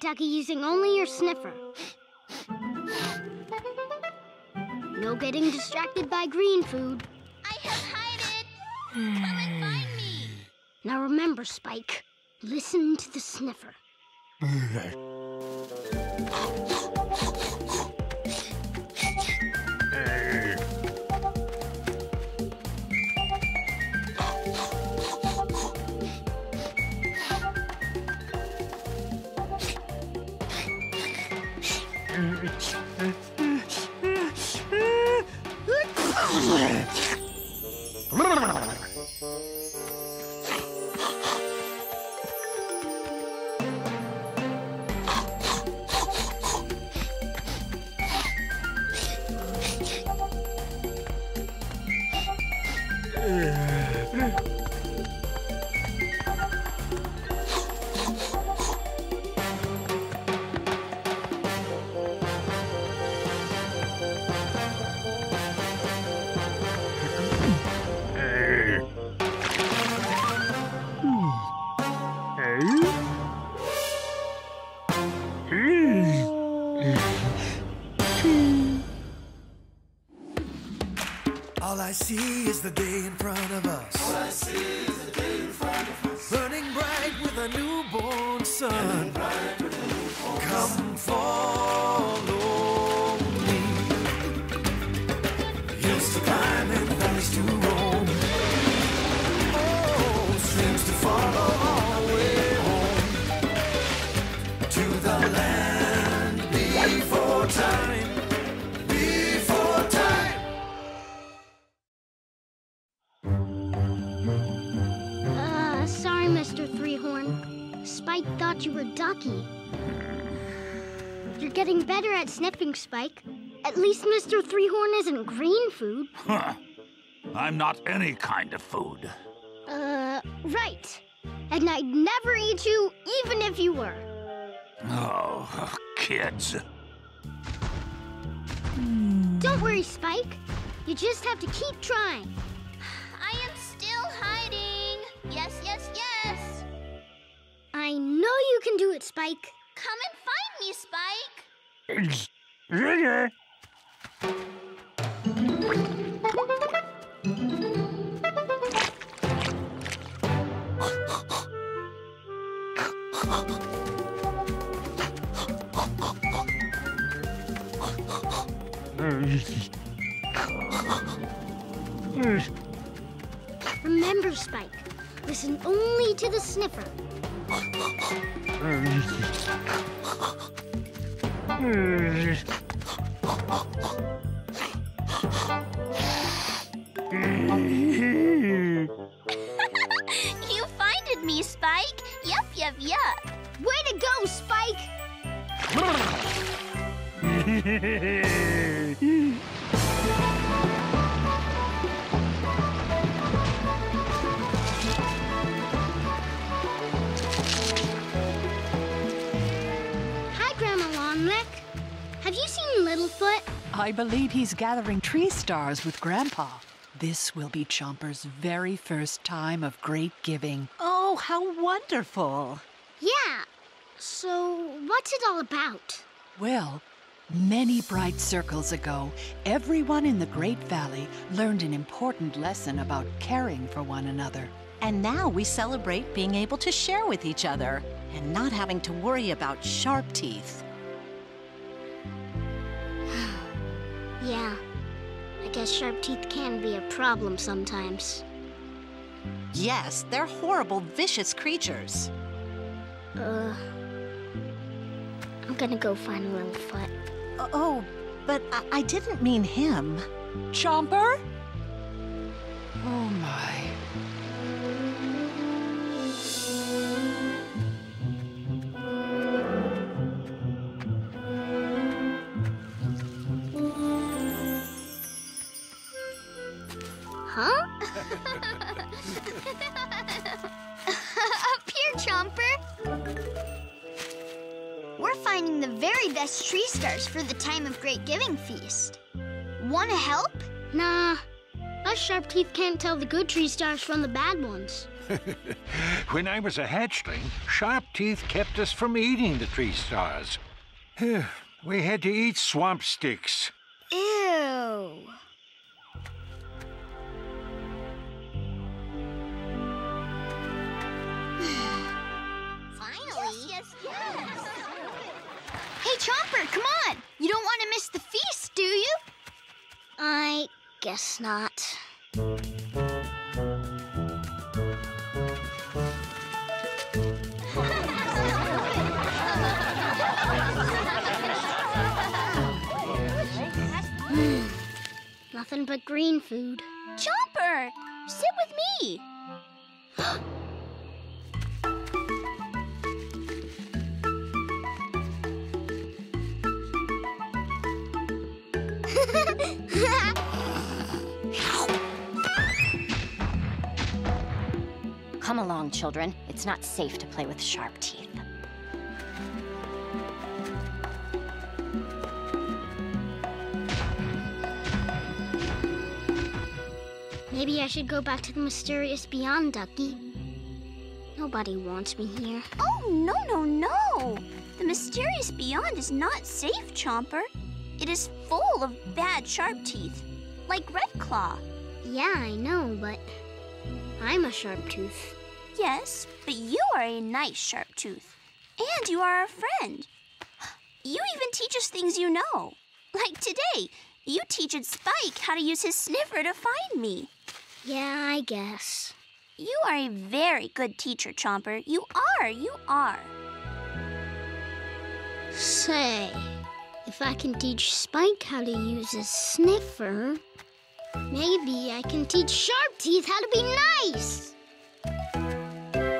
Ducky, using only your sniffer. No getting distracted by green food. I have hide it. Come and find me. Now remember, Spike, listen to the sniffer. at Spike. At least Mr. Threehorn isn't green food. Huh. I'm not any kind of food. Uh, right. And I'd never eat you, even if you were. Oh, kids. Don't worry, Spike. You just have to keep trying. I am still hiding. Yes, yes, yes. I know you can do it, Spike. Come and find me, Spike. Remember, Spike. Listen only to the sniffer. You finded me, Spike. Yup, yup, yup. Way to go, Spike! I believe he's gathering tree stars with Grandpa. This will be Chomper's very first time of great giving. Oh, how wonderful. Yeah. So, what's it all about? Well, many bright circles ago, everyone in the Great Valley learned an important lesson about caring for one another. And now we celebrate being able to share with each other and not having to worry about sharp teeth. Yeah. I guess sharp teeth can be a problem sometimes. Yes, they're horrible, vicious creatures. Uh. I'm gonna go find Littlefoot. Oh, but I, I didn't mean him. Chomper? Oh my. Great Giving Feast. Want to help? Nah. Us sharp teeth can't tell the good tree stars from the bad ones. when I was a hatchling, sharp teeth kept us from eating the tree stars. we had to eat swamp sticks. Ew. Don't want to miss the feast, do you? I guess not. Hmm. Nothing but green food. Come along, children. It's not safe to play with sharp teeth. Maybe I should go back to the mysterious beyond, Ducky. Nobody wants me here. Oh, no, no, no. The mysterious beyond is not safe, Chomper. It is full of bad sharp teeth, like Red Claw. Yeah, I know, but I'm a sharp tooth. Yes, but you are a nice sharp tooth. And you are our friend. You even teach us things you know. Like today, you teached Spike how to use his sniffer to find me. Yeah, I guess. You are a very good teacher, Chomper. You are, you are. Say, if I can teach Spike how to use a sniffer, maybe I can teach Sharp Teeth how to be nice.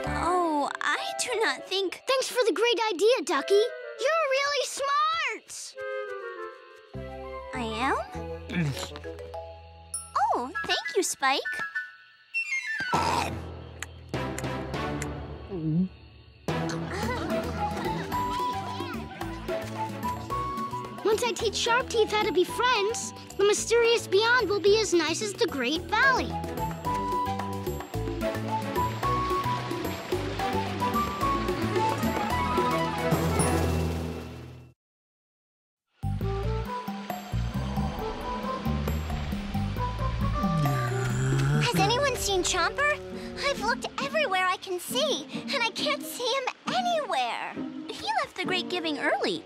Oh, I do not think. Thanks for the great idea, Ducky. You're really smart. I am? oh, thank you, Spike. Once I teach Sharp Teeth how to be friends, the mysterious beyond will be as nice as the Great Valley. Has anyone seen Chomper? I've looked everywhere I can see, and I can't see him anywhere. He left the Great Giving early.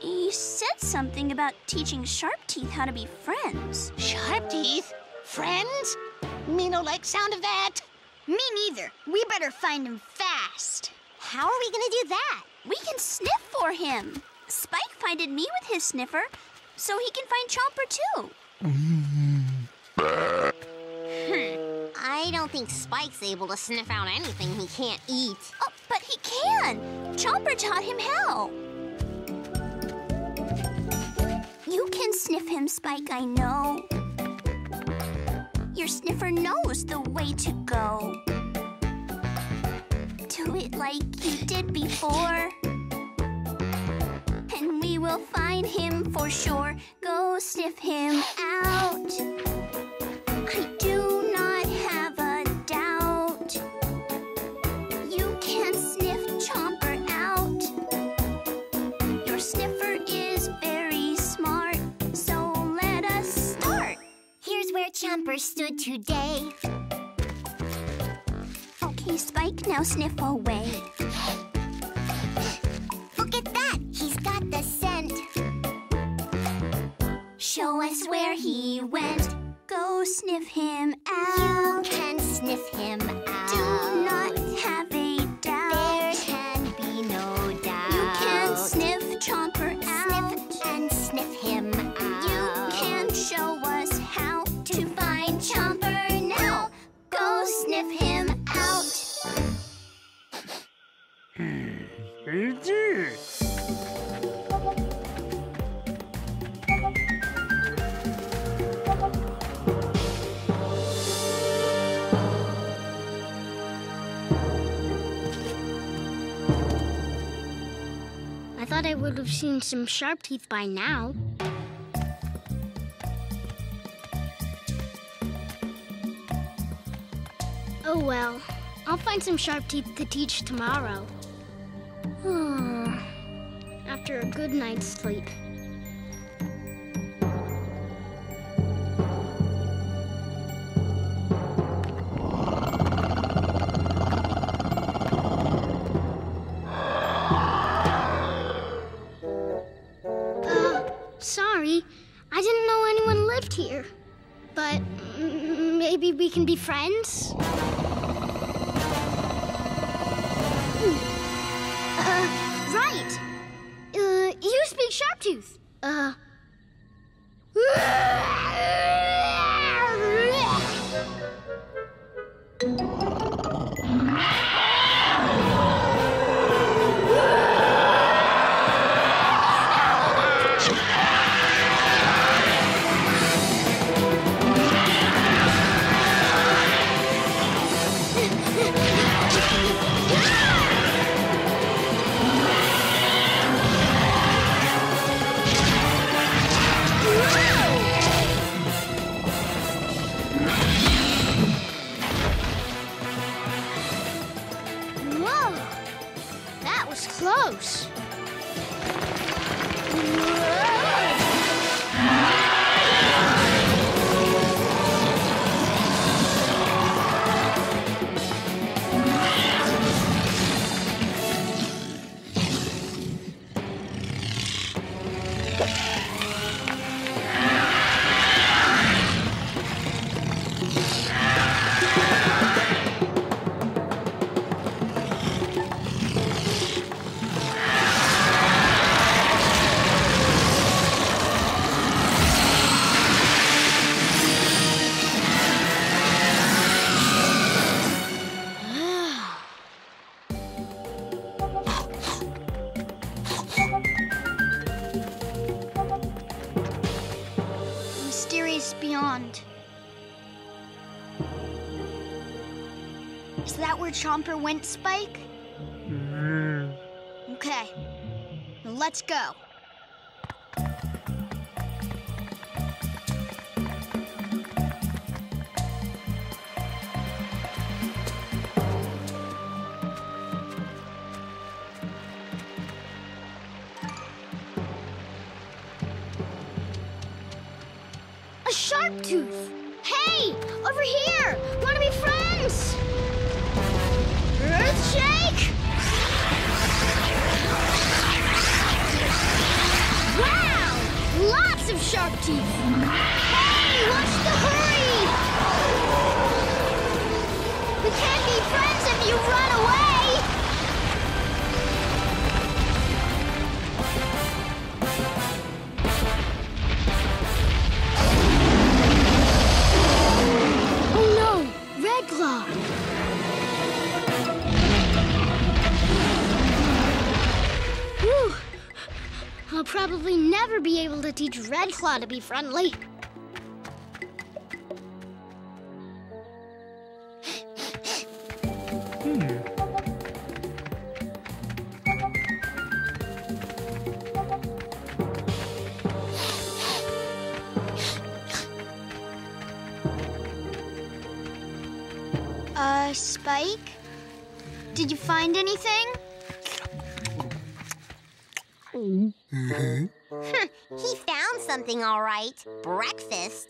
He said something about teaching Sharp Teeth how to be friends. Sharp teeth? Friends? Me no like sound of that. Me neither. We better find him fast. How are we gonna do that? We can sniff for him. Spike finded me with his sniffer, so he can find Chomper too. Hmm, I don't think Spike's able to sniff out anything he can't eat. Oh, but he can. Chomper taught him how. You can sniff him, Spike, I know. Your sniffer knows the way to go. Do it like you did before. And we will find him for sure. Go sniff him out. Here's stood today. Okay, Spike, now sniff away. Look at that! He's got the scent. Show us where he went. Go sniff him out. You can sniff him out. Do thought I would have seen some sharp teeth by now. Oh well, I'll find some sharp teeth to teach tomorrow. After a good night's sleep. Went, Red Claw to be friendly. Breakfast.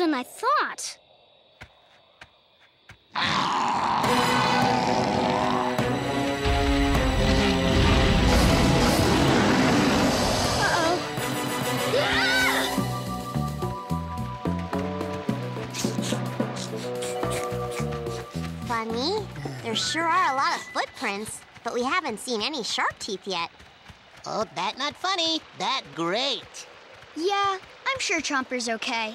Than I thought. Funny, there sure are a lot of footprints, but we haven't seen any sharp teeth yet. Oh, that not funny. That great. Yeah, I'm sure Chomper's okay.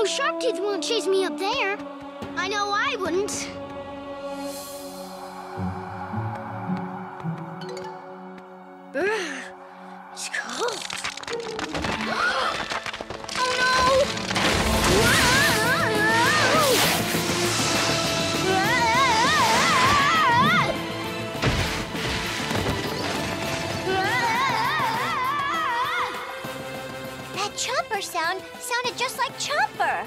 Those sharp teeth won't chase me up there. I know I wouldn't. Ugh, That sound sounded just like Chomper.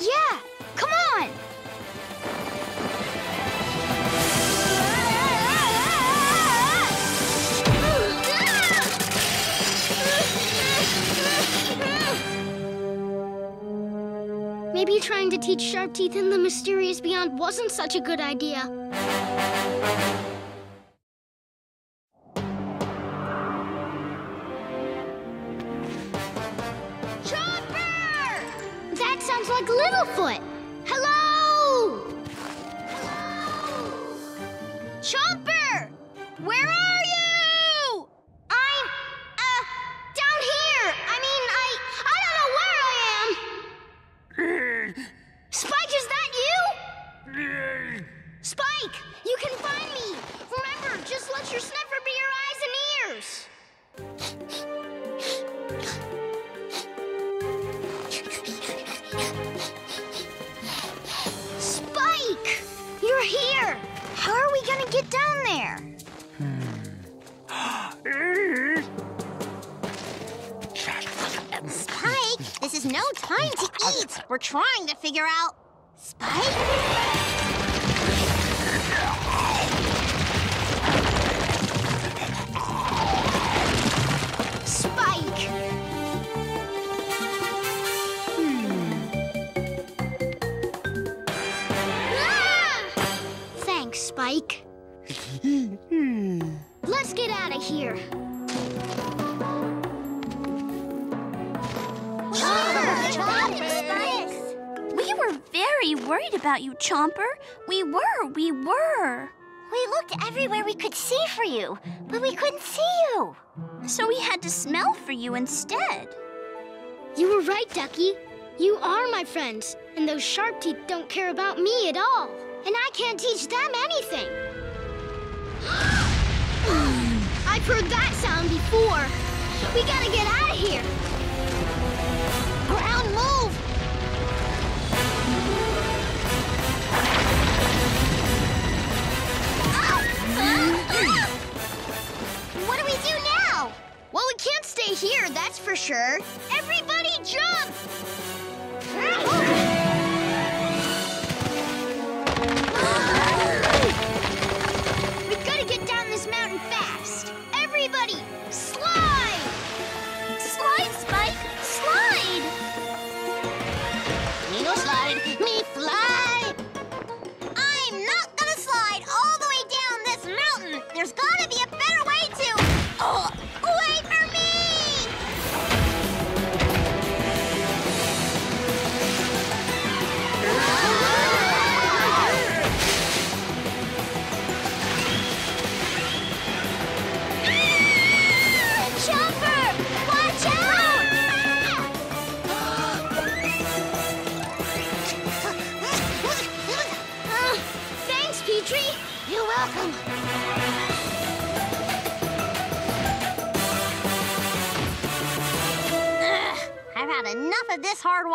Yeah, come on! Maybe trying to teach Sharp Teeth in the mysterious beyond wasn't such a good idea. Thanks, Spike. Let's get out of here. We were very worried about you, Chomper. We were, we were. We looked everywhere we could see for you, but we couldn't see you. So we had to smell for you instead. You were right, Ducky. You are my friends, and those sharp teeth don't care about me at all. And I can't teach them anything. I've heard that sound before. We gotta get out of here. Ground move! What do we do now? Well, we can't stay here, that's for sure. Everybody jump!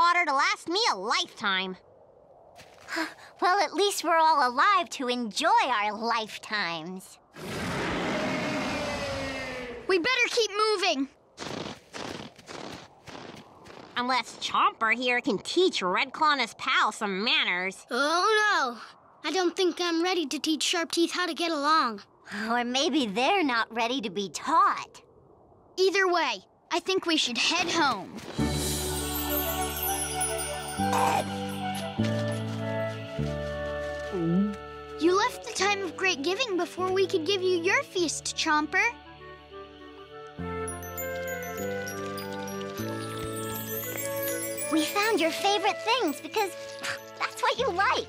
water to last me a lifetime. Well, at least we're all alive to enjoy our lifetimes. We better keep moving. Unless Chomper here can teach Red Claw and his pal some manners. Oh no! I don't think I'm ready to teach Sharp Teeth how to get along. Or maybe they're not ready to be taught. Either way, I think we should head home. You left the time of great giving before we could give you your feast, Chomper. We found your favorite things because that's what you like.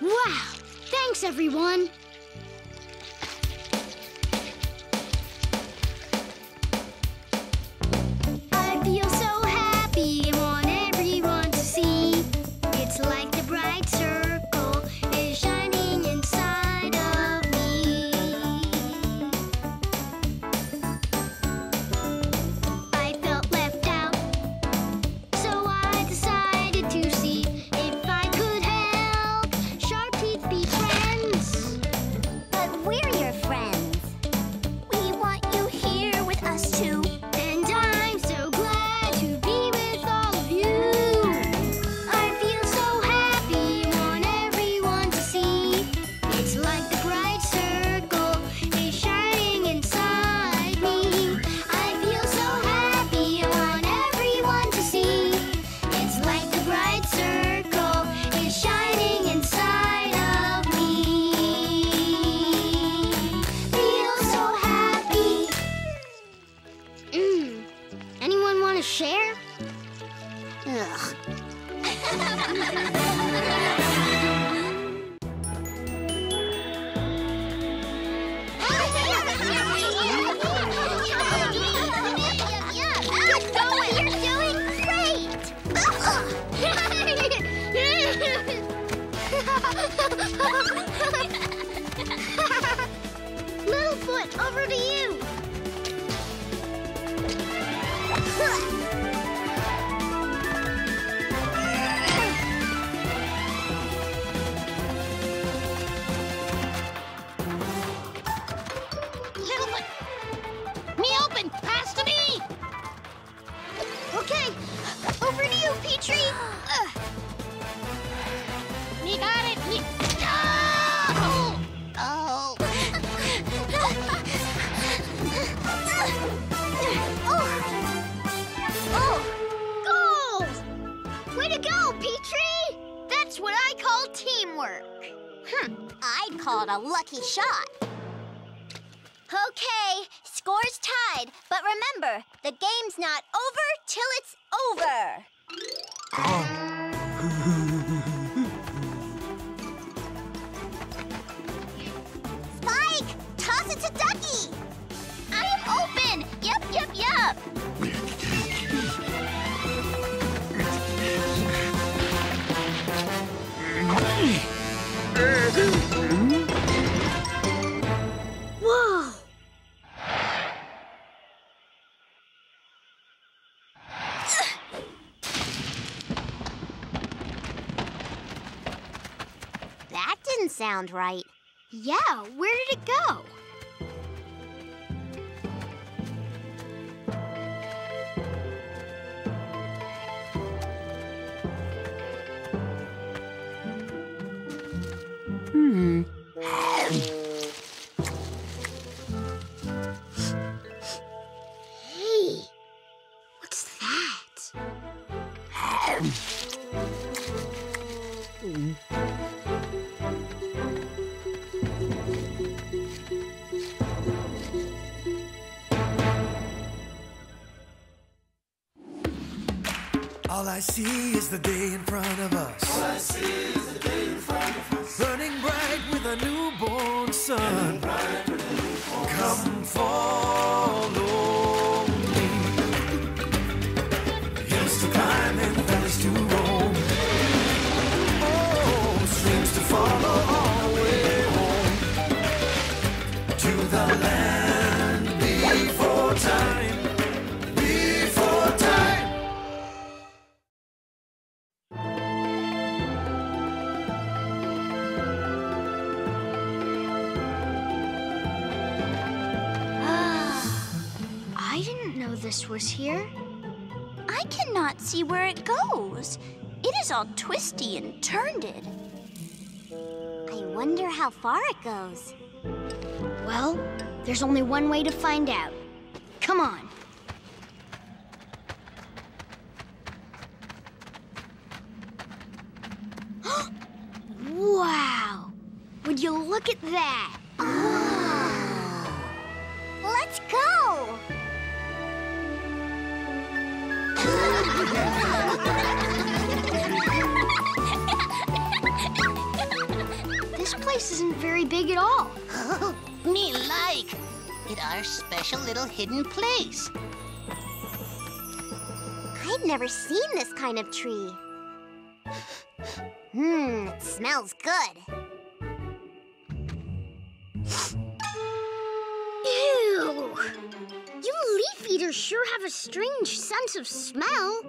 Wow! Thanks, everyone. I'd call it a lucky shot. Okay, score's tied. But remember, the game's not over till it's over. Spike, toss it to Ducky. I am open. Yup, yup, yup. Whoa! didn't sound right. Yeah, where did it go? I see is the day in front of us. This was here. I cannot see where it goes. It is all twisty and turned. I wonder how far it goes. Well, there's only one way to find out. Come on. Hidden place. I've never seen this kind of tree. Hmm, it smells good. Ew! You leaf eaters sure have a strange sense of smell.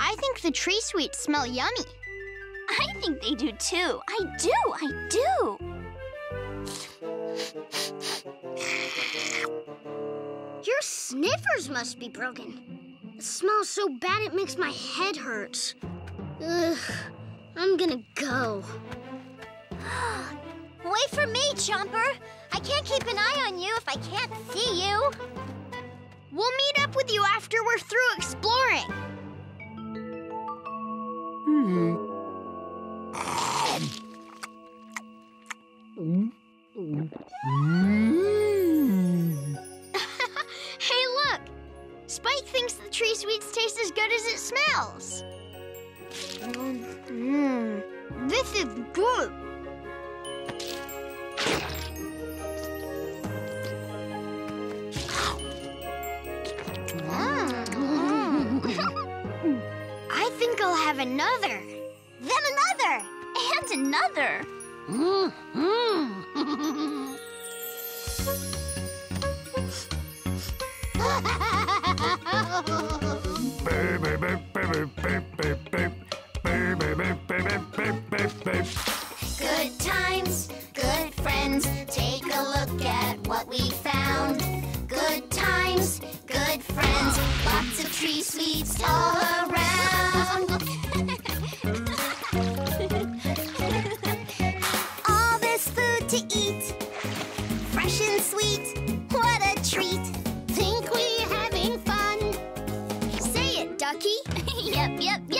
I think the tree sweets smell yummy. I think they do too. I do, I do. Sniffers must be broken. It smells so bad it makes my head hurt. Ugh, I'm gonna go. Wait for me, Chomper. I can't keep an eye on you if I can't see you. We'll meet up with you after we're through exploring. hey, hmm. good as it smells. Mmm, this is good. Mm-hmm. I think I'll have another. Then another. And another. Good 别别！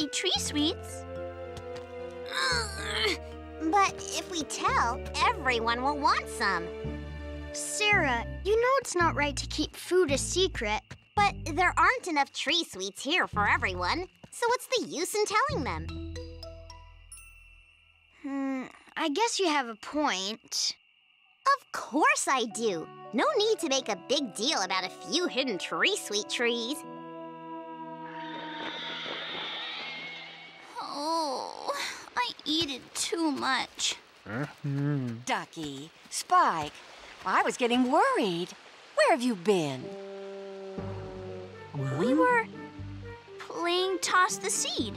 Tasty tree sweets. But if we tell, everyone will want some. Cera, you know it's not right to keep food a secret. But there aren't enough tree sweets here for everyone. So what's the use in telling them? Hmm, I guess you have a point. Of course I do. No need to make a big deal about a few hidden tree sweet trees. I eat it too much. Mm-hmm. Ducky, Spike, I was getting worried. Where have you been? We were playing toss the seed.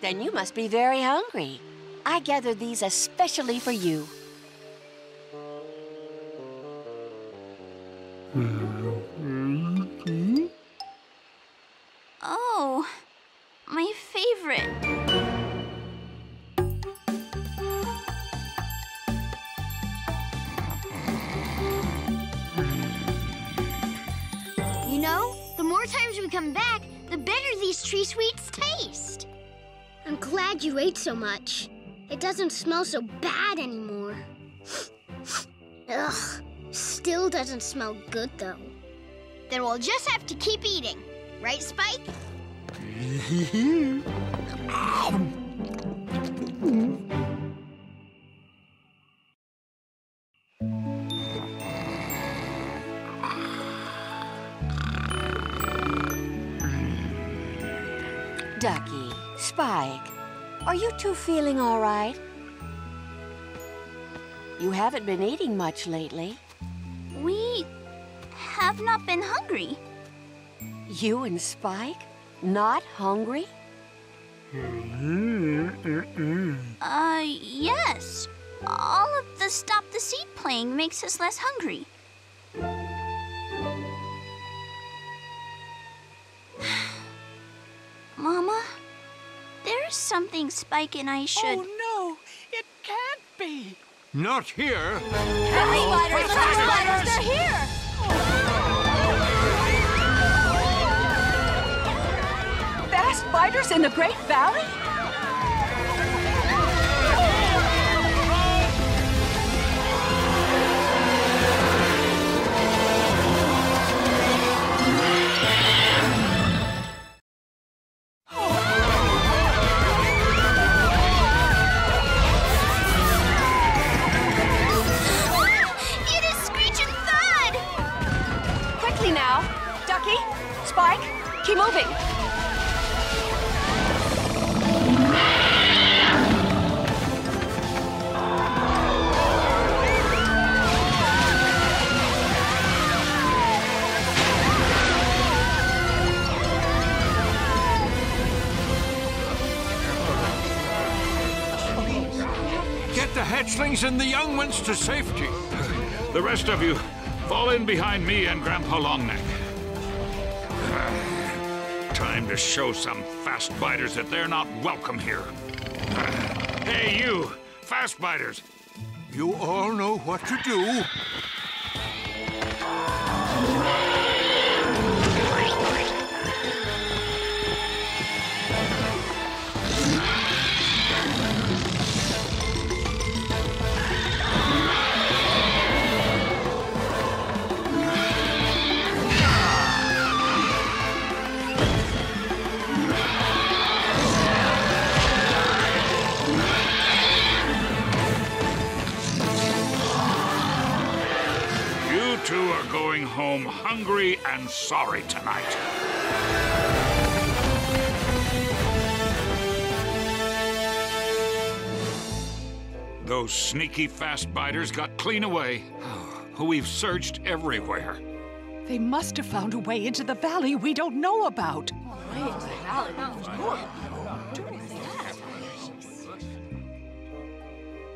Then you must be very hungry. I gathered these especially for you. Oh, so much. It doesn't smell so bad anymore. Ugh, Still doesn't smell good, though. Then we'll just have to keep eating. Right, Spike? Ducky, Spike, are you two feeling all right? You haven't been eating much lately. We have not been hungry. You and Spike? Not hungry? Uh, yes. All of the Stop the Seed playing makes us less hungry. There's Spike and I should. Oh no, it can't be. Not here. Hey, spiders! Oh, Little spiders! They're here! Fast biters in the Great Valley? And the young ones to safety. The rest of you, fall in behind me and Grandpa Longneck. Time to show some fast biters that they're not welcome here. Hey, you, fast biters. You all know what to do. Home hungry and sorry tonight. Those sneaky fast biters got clean away. Oh, we've searched everywhere. They must have found a way into the valley we don't know about.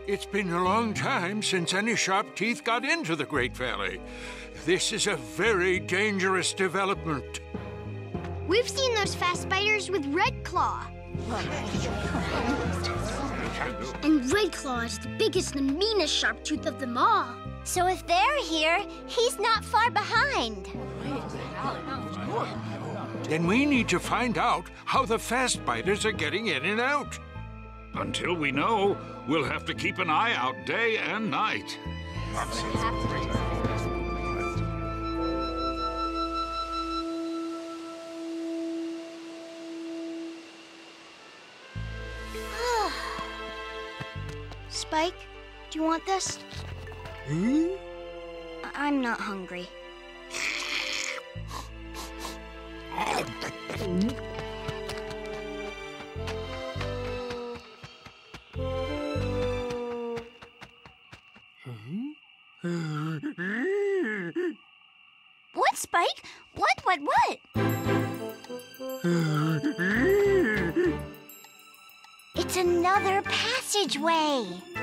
It's been a long time since any sharp teeth got into the Great Valley. This is a very dangerous development. We've seen those fast biters with Red Claw. And Red Claw is the biggest and meanest sharp tooth of them all. So if they're here, he's not far behind. Then we need to find out how the fast biters are getting in and out. Until we know, we'll have to keep an eye out day and night. Spike, do you want this? I- I'm not hungry. What, Spike? What, what, what? It's another passageway.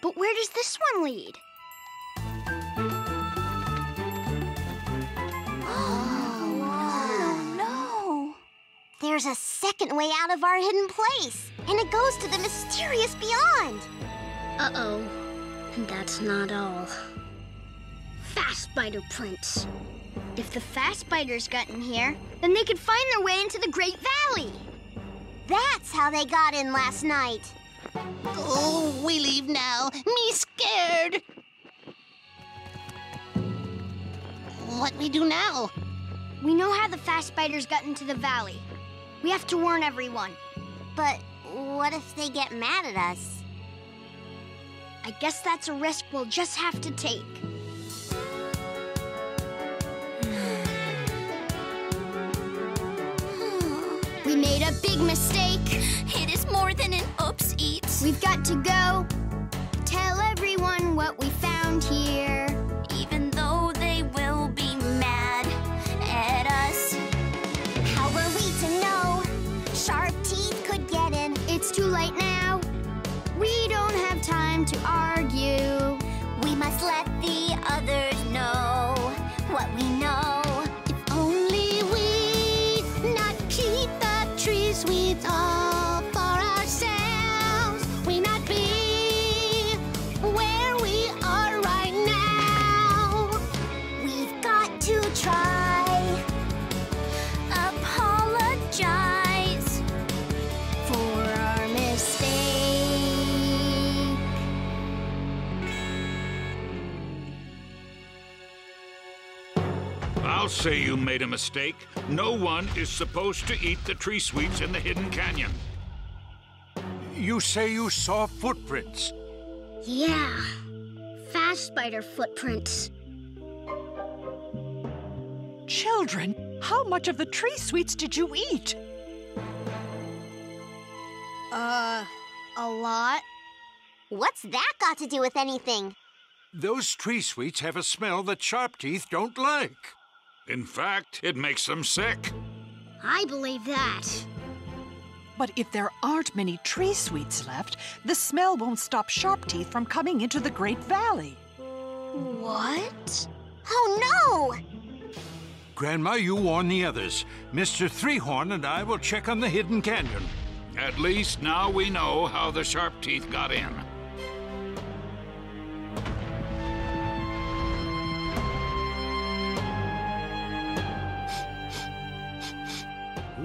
But where does this one lead? Oh, no. There's a second way out of our hidden place, and it goes to the mysterious beyond. Uh-oh. And that's not all. Fast Biter prints. If the Fast Biters got in here, then they could find their way into the Great Valley. That's how they got in last night. Oh, we leave now. Me scared. what we do now? We know how the fast biters got into the valley. We have to warn everyone. But what if they get mad at us? I guess that's a risk we'll just have to take. we made a big mistake. More than an oops eats. We've got to go. Tell everyone what we found here. Even though they will be mad at us. How were we to know? Sharp teeth could get in. It's too late now. We don't have time to argue. We must let the others I'll say you made a mistake. No one is supposed to eat the tree sweets in the hidden canyon. You say you saw footprints. Yeah. Fast biter footprints. Children, how much of the tree sweets did you eat? Uh, a lot. What's that got to do with anything? Those tree sweets have a smell that sharp teeth don't like. In fact, it makes them sick. I believe that. But if there aren't many tree sweets left, the smell won't stop Sharp Teeth from coming into the Great Valley. What? Oh no! Grandma, you warn the others. Mr. Threehorn and I will check on the hidden canyon. At least now we know how the sharp teeth got in.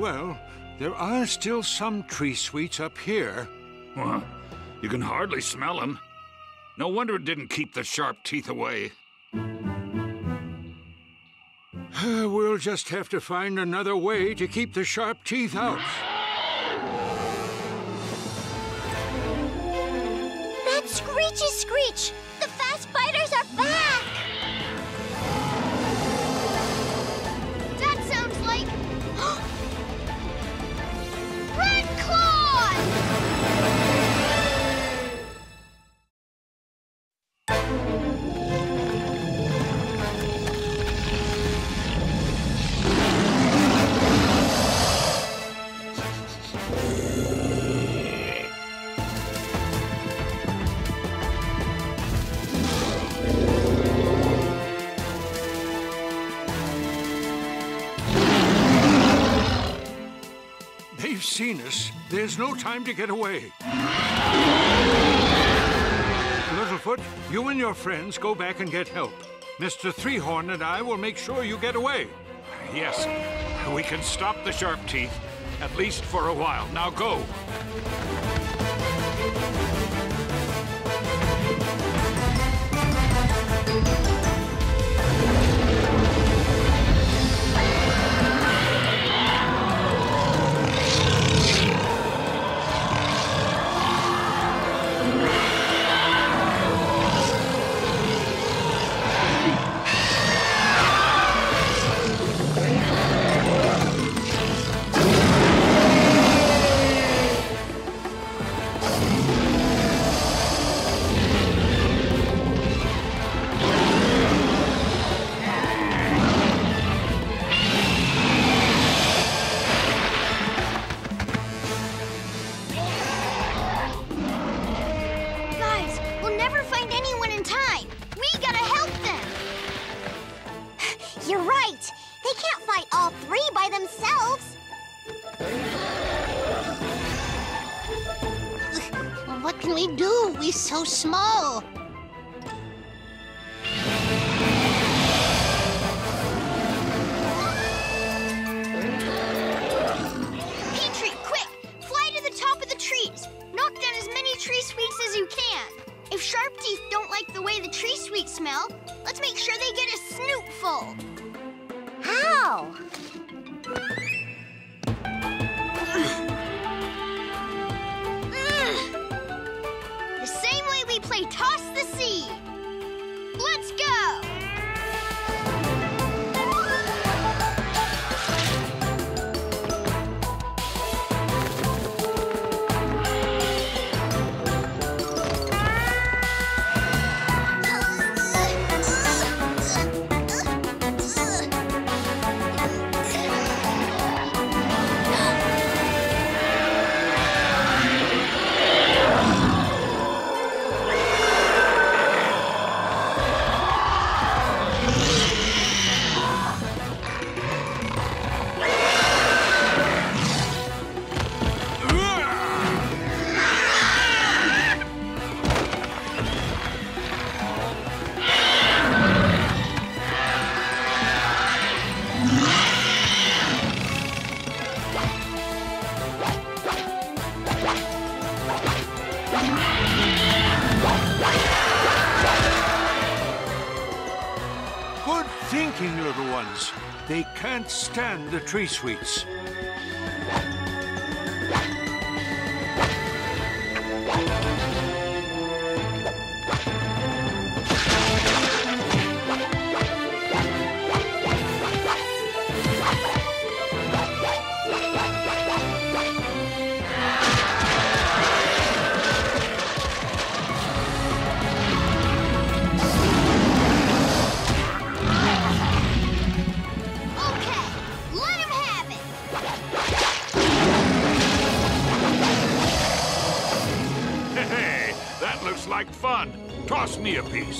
Well, there are still some tree sweets up here. Well, you can hardly smell them. No wonder it didn't keep the sharp teeth away. We'll just have to find another way to keep the sharp teeth out. That's Screechy Screech! The fast No time to get away. Littlefoot, you and your friends go back and get help. Mr. Threehorn and I will make sure you get away. Yes, we can stop the sharp teeth, at least for a while. Now go. Tree sweets.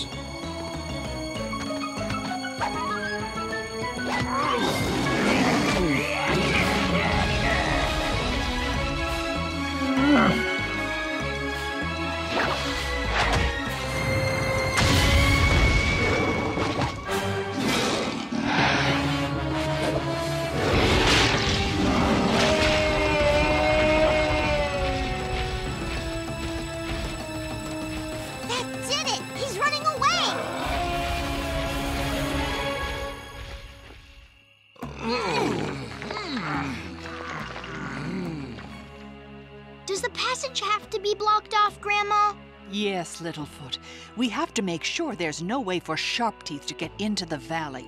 Me Littlefoot. We have to make sure there's no way for Sharpteeth to get into the valley.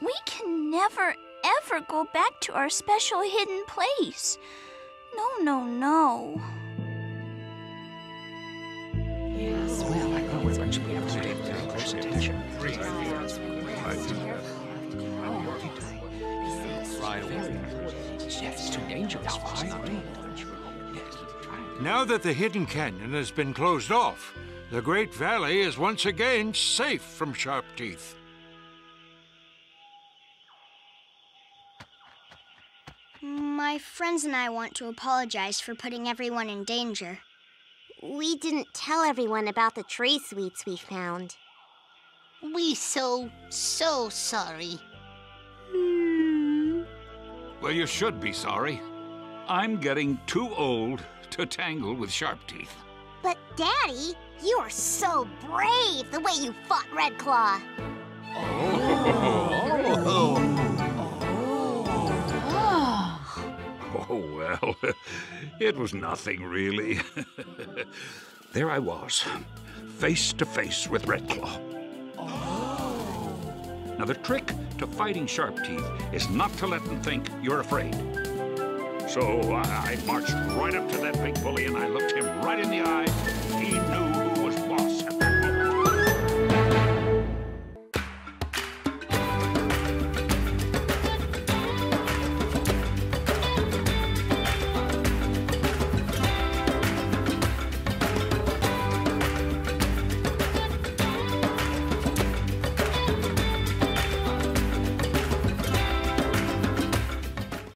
We can never, ever go back to our special hidden place. No, no, no. Attention. It's too dangerous for us not to. Now that the hidden canyon has been closed off, the Great Valley is once again safe from sharp teeth. My friends and I want to apologize for putting everyone in danger. We didn't tell everyone about the tree sweets we found. We so, so sorry. Well, you should be sorry. I'm getting too old to tangle with sharp teeth. But, Daddy, you are so brave the way you fought Red Claw. Oh, oh well, it was nothing really. there I was, face to face with Red Claw. Now, the trick to fighting Sharp Teeth is not to let them think you're afraid. So I, I marched right up to that big bully and I looked him right in the eye